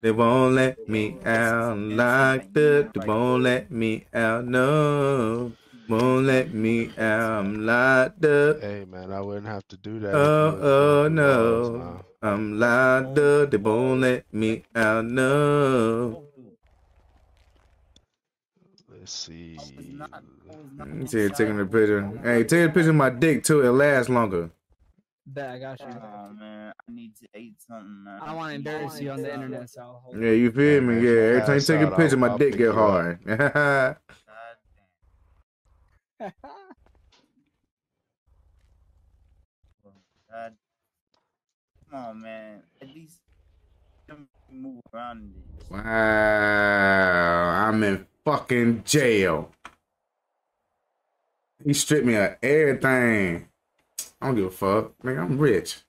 They won't let me out like the. They won't let me out. No, won't let me out. I'm locked up. Hey man, I wouldn't have to do that. Oh, if you was oh, oh no. I'm locked up. They won't let me out. No. Let's see. You see, taking a picture. Hey, take a picture of my dick too. It lasts longer. Bet I got you. Oh man, I need to eat something. Man. I don't want to embarrass you on the internet, so I'll hold Yeah, you feel me? Yeah, every time you take a picture, my dick get hard. God God. Come on, man. At least move around this. wow, I'm in fucking jail. He stripped me of everything. I don't give a fuck. Nigga, I'm rich.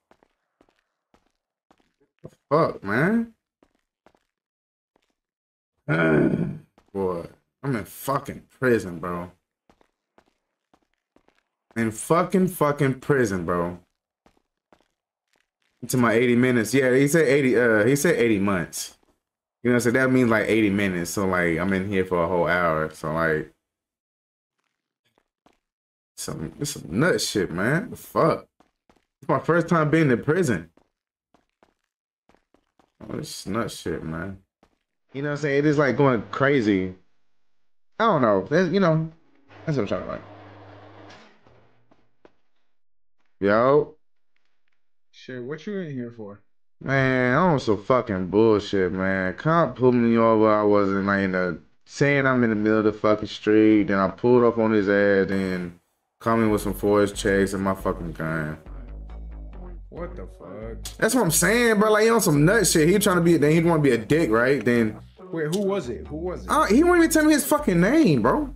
The fuck, man? Boy, I'm in fucking prison, bro. In fucking fucking prison, bro. To my 80 minutes. Yeah, he said 80 uh he said 80 months. You know, so that means like 80 minutes. So like I'm in here for a whole hour. So like some it's some nut shit, man. The fuck. It's my first time being in prison. Oh, this nut shit, man. You know what I'm saying? It is like going crazy. I don't know. That's, you know, that's what I'm trying to like. Yo, Shit, what you in here for? man, I'm some fucking bullshit, man. Cop pulled me over. I wasn't like in the saying I'm in the middle of the fucking street. Then I pulled up on his ass and coming with some force checks and my fucking gun. What the fuck? That's what I'm saying, bro. Like he on some nut shit. He trying to be. Then he want to be a dick, right? Then Wait, who was it? Who was it? uh, he won't even tell me his fucking name, bro.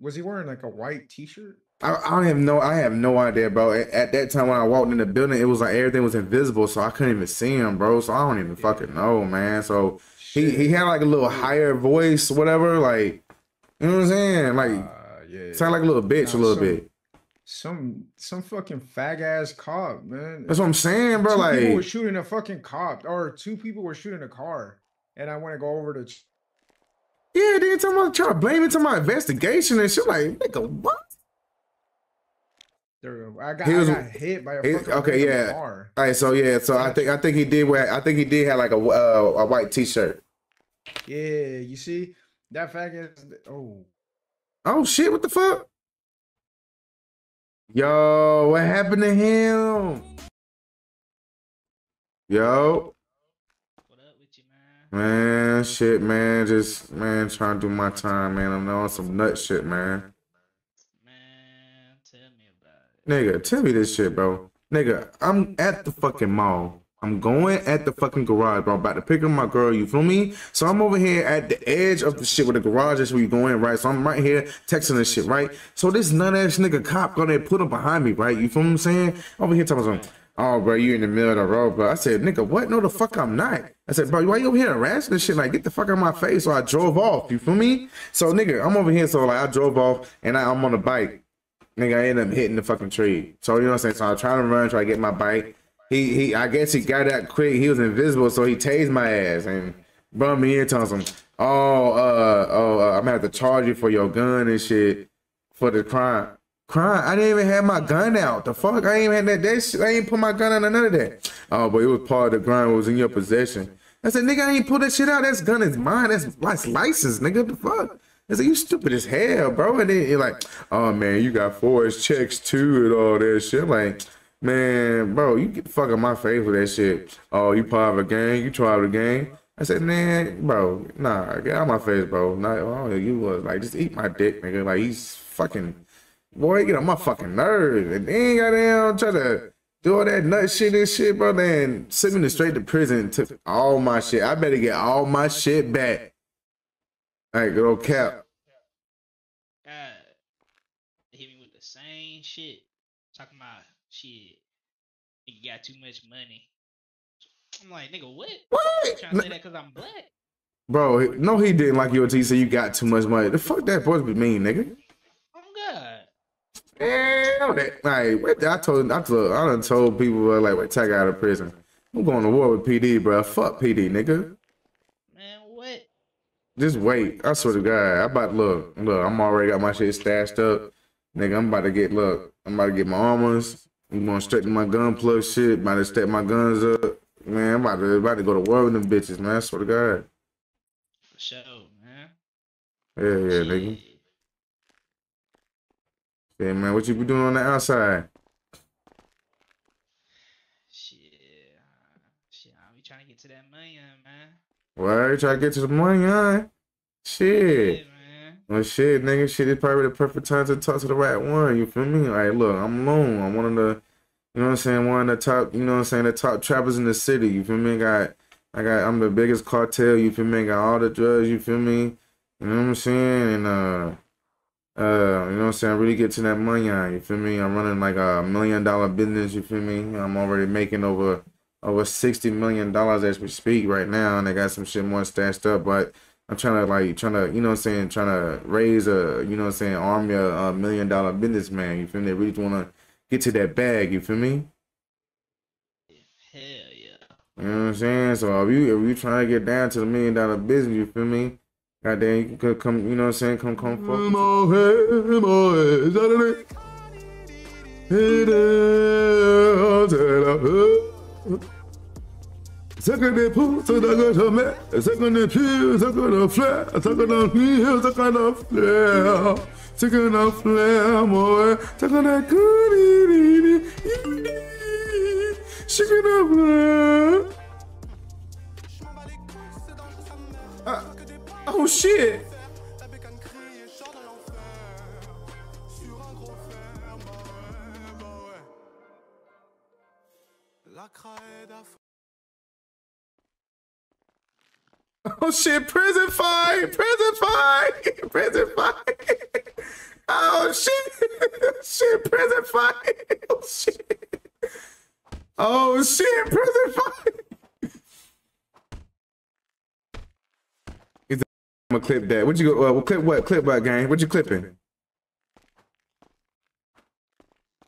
Was he wearing like a white t-shirt? I, I don't even know. I have no idea, bro. At, at that time when I walked in the building, it was like everything was invisible, so I couldn't even see him, bro. So I don't even fucking know, man. So he he had like a little higher voice, whatever. Like you know what I'm saying? Like Uh, yeah. sound like a little bitch, a little some- bit. Some some fucking fag ass cop, man. That's what I'm saying, bro. two people were Like shooting a fucking cop, or two people were shooting a car, and I want to go over to. yeah, then talking about trying to blame it to my investigation and shit. Like nigga, what? There, I got, He was- I got hit by a fucking okay, yeah. car. All right, so yeah, so I think I think he did wear. I think he did have like a uh, a white t-shirt. Yeah, you see that fag ass. Oh, Oh shit! What the fuck? Yo, what happened to him? Yo, What up with you, man? man, shit, man, just man, trying to do my time, man. I'm on some nut shit, man. Man, tell me about it. Nigga, tell me this shit, bro. Nigga, I'm at the fucking mall. I'm going at the fucking garage, bro. I'm about to pick up my girl, you feel me? So I'm over here at the edge of the shit where the garage is where you go in, right? So I'm right here texting this shit, right? So this nut ass nigga cop gonna put him behind me, right? You feel what I'm saying? Over here talking something. Oh, bro, you in the middle of the road, bro. I said, nigga, what? No, the fuck I'm not. I said, bro, why you over here harassing this shit? Like, get the fuck out of my face. So I drove off. You feel me? So, nigga, I'm over here. So, like, I drove off and I, I'm on a bike. Nigga, I ended up hitting the fucking tree. So, you know what I'm saying? So, I'm trying to run, try to get my bike. He, he, I guess he got out quick. He was invisible, so he tased my ass and brought me in, telling him, oh, uh, oh, uh, I'm gonna have to charge you for your gun and shit for the crime. Crime? I didn't even have my gun out. The fuck? I ain't had that. That. I ain't put my gun none of that. Oh, but it was part of the crime. It was in your possession. I said, nigga, I ain't pull that shit out. That gun is mine. That's that's license, nigga. The fuck? I said, you stupid as hell, bro. And then you're like, oh man, you got forged checks too and all that shit. Like, man, bro, you get the fuck out my face with that shit. Oh, you part of a gang? You try a gang? I said, man, bro, nah, get out my face, bro. Nah, oh, you was like, just eat my dick, nigga. Like, he's fucking, boy, get on my fucking nerves. And then goddamn try to do all that nut shit and shit, bro. Then sent me straight to prison, took all my shit. I better get all my shit back. Like, good old cap. God, hit me with the same shit. Talking about shit. Nigga got too much money. I'm like, nigga, what? What? Trying to say that because I'm black? Bro, no, he didn't like you until you said you got too much money. The fuck that to be mean, nigga. Oh God. Damn that. Like, what the- I told, I told, I done told people uh, like, take out of prison. I'm going to war with PD, bro. Fuck PD, nigga. Man, what? Just wait. I swear to God, I about to look. Look, I'm already got my shit stashed up. Nigga, I'm about to get look. I'm about to get my armors. I'm going straight to my gun plug shit. About to step my guns up. Man, I'm about to about to go to war with them bitches, man. I swear to God. For sure, man. Yeah, yeah, nigga. Yeah, man. What you be doing on the outside? Shit. uh, Shit, I be trying to get to that money, man. Why you try to get to the money, huh? Shit. Yeah. Well, shit, nigga, shit is probably the perfect time to talk to the right one. You feel me? Like, look, I'm alone. I'm one of the, you know what I'm saying, one of the top, you know what I'm saying, the top trappers in the city. You feel me? Got, I got, I'm the biggest cartel. You feel me? Got all the drugs. You feel me? You know what I'm saying? And uh, uh, you know what I'm saying? Really get to that money. On, you feel me? I'm running like a million dollar business. You feel me? I'm already making over over sixty million dollars as we speak right now, and I got some shit more stashed up, but. I'm trying to like trying to you know what I'm saying trying to raise a you know what I'm saying army a, uh, a million dollar businessman. You feel me? They really want to get to that bag. You feel me? Hell yeah. You know what I'm saying? So if you if you trying to get down to the million dollar business, you feel me? Goddamn, you could come. You know what I'm saying? Come come fuck. with you. Sucking the poo, so that got a man. Sucking the pew, sucking the flare. Sucking the heel, sucking the flare. Sucking the flare, boy. Sucking the goodie. Sucking the flare. Ah, oh shit. Oh shit, prison fight! Prison fight! Prison fight! Oh shit! shit, prison fight! Oh shit! Oh shit, prison fight! I'm gonna clip that. What you go? Uh, clip what? Clip what, gang? What you clipping?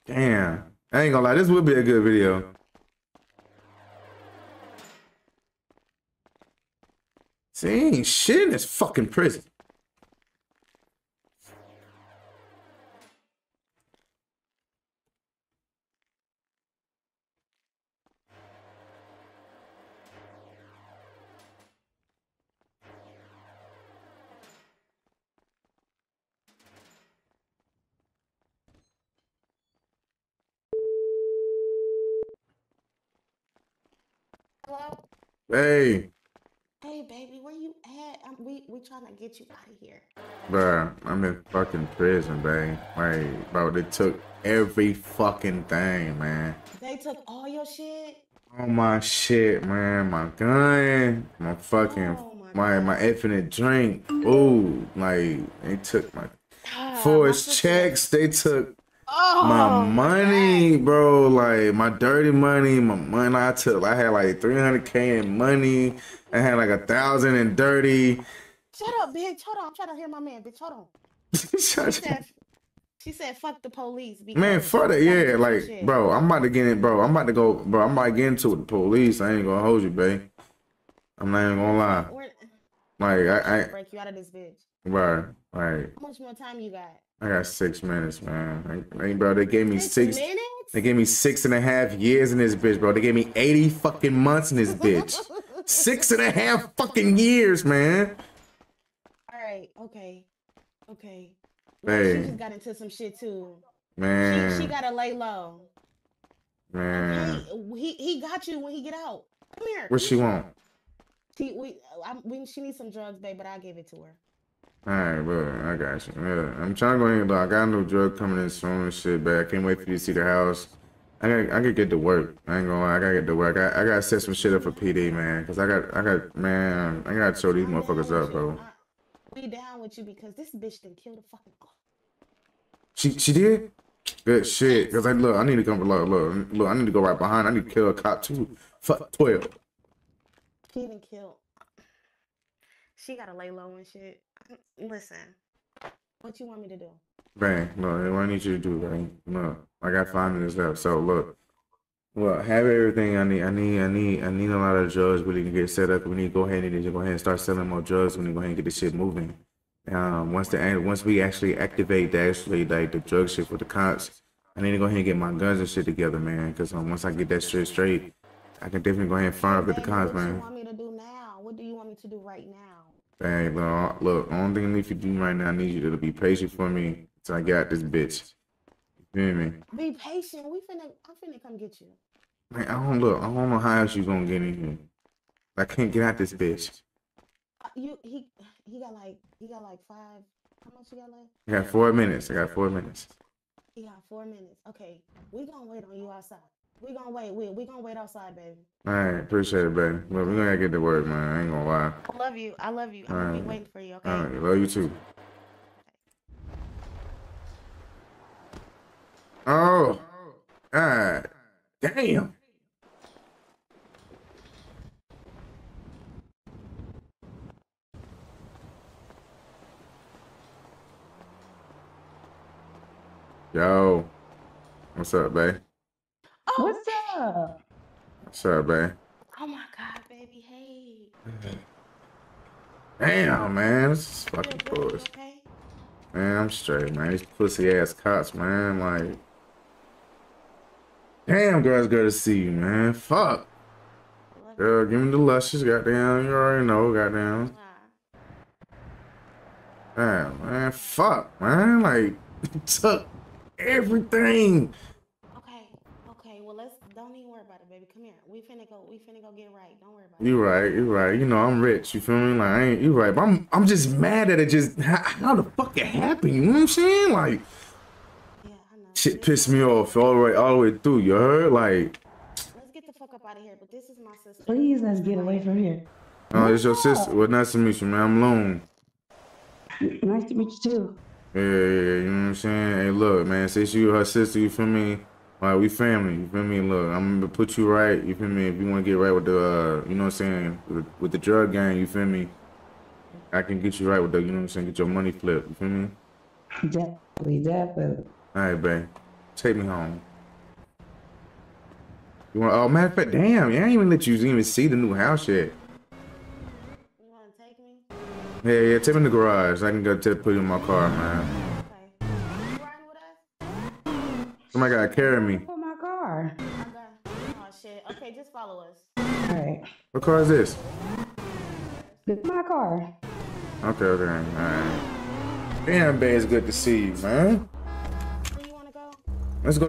Damn, I ain't gonna lie. This would be a good video. See, ain't shit in this fucking prison. Hello? Hey, Hey, baby, where you at? Um we we trying to get you out of here. bruh, I'm in fucking prison, babe. Like, bro, they took every fucking thing, man. They took all your shit. All my shit, man. My gun, my fucking, Oh my my my infinite drink. Ooh, like they took my God, for his checks. They took Oh, my money, bro. Like my dirty money, my money. I took. I had like 300k in money. I had like a thousand in dirty. Shut up, bitch. Hold on. I'm trying to hear my man, bitch. Hold on. She Shut said, she said, fuck the police. Man, fuck that, yeah, like, shit. bro, I'm about to get in, bro. I'm about to go, bro. I'm about to get into it with the police. I ain't gonna hold you, babe. I'm not even gonna lie. We're- Like, I, I, break you out of this bitch. bro, like, How much more time you got? I got six minutes, man. Like, bro, they gave me Six six. minutes? They gave me six and a half years in this bitch, bro. They gave me 80 fucking months in this bitch. Six and a half fucking years, man. Okay. Okay. Hey. She just got into some shit too. Man, she gotta lay low. man. He, he he got you when he get out. Come here. What she want? She we, I, we she needs some drugs, babe, but I'll give it to her. All right, bro. I got you. Yeah, I'm trying to go in. Though. I got a new drug coming in soon and shit, but I can't wait for you to see the house. I got, I gotta get to work. I ain't gonna lie. I gotta get to work. I, I gotta set some shit up for PD, man. Cause I got, I got, man. I gotta show these motherfuckers up, bro. We down with you because this bitch didn't kill a fucking. She, she did. Good shit. Cause I look, I need to come. Look, look, look. I need to go right behind. I need to kill a cop too. Fuck twelve. She done killed. She gotta lay low and shit. Listen, What you want me to do? Bang, look, what I need you to do, right? Look, I got five minutes left. So look, well, have everything I need. I need, I need, I need a lot of drugs. We need to get set up. We need to go ahead and just go ahead and start selling more drugs. We need to go ahead and get this shit moving. Um, once the once we actually activate the actually like the drug shit for the cops, I need to go ahead and get my guns and shit together, man. Because um, once I get that shit straight, I can definitely go ahead and fire up at the Baby, man. what do you want me to do now? What do you want me to do right now? Bang, look, look, only thing I need you to do right now, I need you to be patient for me till I get out this bitch. Feel me? Be patient. We finna. I'm finna come get you. Man, I don't look. I don't know how else you gonna get in here. I can't get out this bitch. Uh, you he he got like he got like five. How much you got left? I got four minutes. I got four minutes. He got four minutes. Okay, we gonna wait on you outside. We gonna wait. We we gonna wait outside, baby. All right, appreciate it, baby. But we're gonna get to work, man. I ain't gonna lie. I love you. I love you. I'm gonna be waiting for you. Okay. All right, love you too. Oh, God, damn. Yo, what's up, babe? Oh, What's up? What's up, babe? Oh my God, baby. Hey. Damn, man, this is fucking good? You bullshit. okay? Man, I'm straight, man. These pussy ass cops, man. Like, damn, girls, good to see you, man. Fuck, I love you. girl, give me the luscious, goddamn. You already know, goddamn. Damn, man. Fuck, man. Like, took everything. Okay. Okay. Well, let's don't even worry about it, baby. Come here. We finna go. We finna go get right. Don't worry about it. You right, you right. You know I'm rich. You feel me? Like, I ain't. You right. But I'm, I'm just mad that it just how, how the fuck it happened. You know what I'm saying? Like, Yeah, I know. Shit pissed me off all the way, all the way through. You heard? Like, Let's get the fuck up out of here. But this is my sister. Please let's get away from here. oh, it's your sister. Well, nice to meet you, man. I'm Loon. Nice to meet you too. Yeah, yeah, yeah, you know what I'm saying? Hey, look, man, since you her sister, you feel me? Like, we family, you feel me? Look, I'm gonna put you right, you feel me? If you wanna get right with the, uh, you know what I'm saying? With, with the drug gang, you feel me? I can get you right with the, you know what I'm saying? Get your money flipped, you feel me? Definitely, definitely. All right, babe. Take me home. You want, oh, matter of fact, damn, yeah, I ain't even let you even see the new house yet. You wanna take me? Yeah, yeah, take me in the garage. I can go to put you in my car, man. Okay. You riding with us? Somebody gotta carry me. For my car. Okay. Oh shit. Okay, just follow us. All right. What car is this? This is my car. Okay, okay, all right. Damn, babe, it's good to see you, man. Let's go.